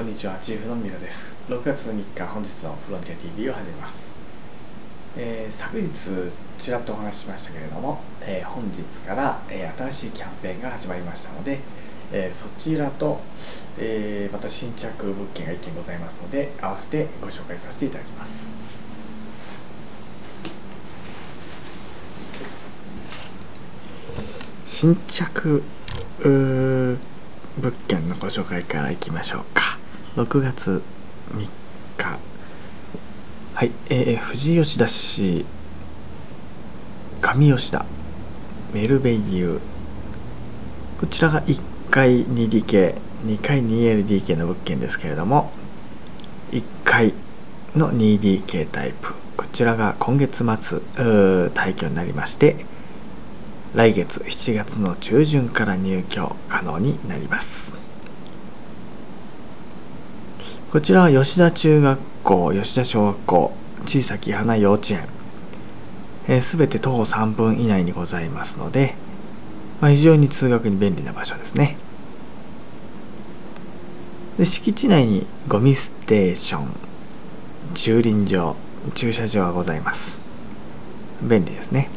こんにちは、チーフのミラです。6月3日、本日のフロンティア TV を始めます。えー、昨日、ちらっとお話ししましたけれども、えー、本日から、えー、新しいキャンペーンが始まりましたので、えそちらと、えまた新着物件が1件ございますので、合わせてご紹介させていただきます。新着物件のご紹介からいきましょうか6月3日。はい、えー、富士吉田市上吉田。メルベイユ。こちらが1階 2DK2 階 2LDK の物件ですけれども1階の 2DK タイプ。こちらが今月末退去になりまして来月7月の中旬から入居可能になります。こちらは吉田中学校吉田小学校小さき花幼稚園。すべ、て徒歩3分以内にございますので、まあ、非常に通学に便利な場所ですね。で敷地内にゴミステーション駐輪場駐車場がございます。便利ですね。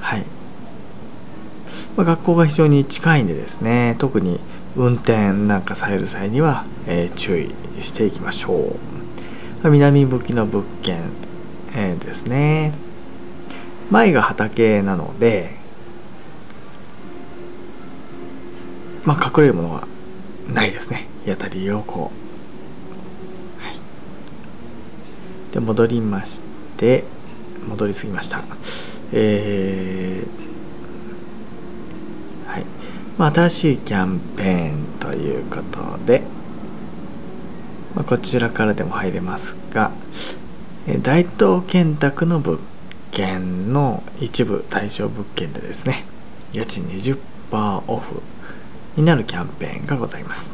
はい、まあ、学校が非常に近いんでですね特に運転なんかされる際には、えー、注意していきましょう、南向きの物件、えー、ですね。前が畑なのでまあ隠れるものはないですね。やたり良好はい。で戻りまして戻りすぎました。えー、い。まあ、新しいキャンペーンということで、まあ、こちらからでも入れますが、え大東建託の物件の一部対象物件でですね家賃20%オフになるキャンペーンがございます。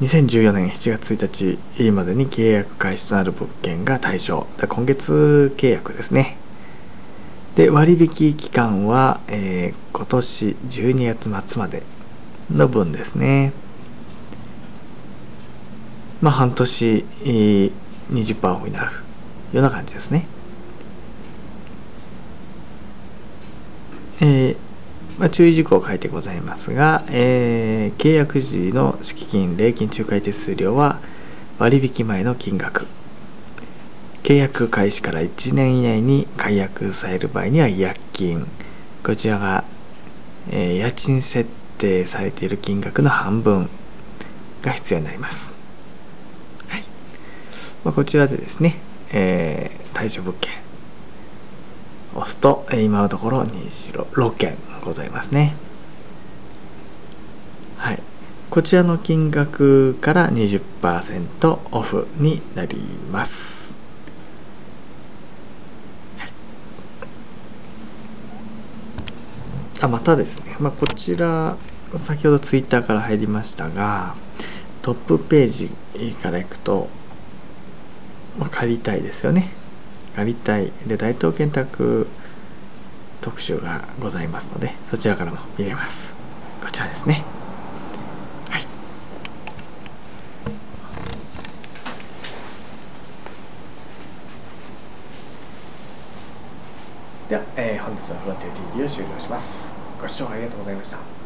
2014年7月1日までに契約開始となる物件が対象。今月契約ですね。で割引期間は、えー、今年12月末までの分ですね。まあ半年、20%オフになるような感じですね。えーまあ、注意事項を書いてございますが、えー、契約時の敷金、礼金仲介手数料は割引前の金額。契約開始から1年以内に解約される場合には違約金。こちらが、えー、家賃設定されている金額の半分が必要になります、はい。まあ、こちらでですね、えー、対象物件押すと、えー、今のところにしろ6件ございますね。はい。こちらの金額から20%オフになります。またですね、まあ、こちら先ほどツイッターから入りましたがトップページからいくと、まあ、借りたいですよね。借りたい。で大東建託特集がございますのでそちらからも見れます。こちらですね。はい。では、えー、本日のフロンティア TV を終了します。ご視聴ありがとうございました。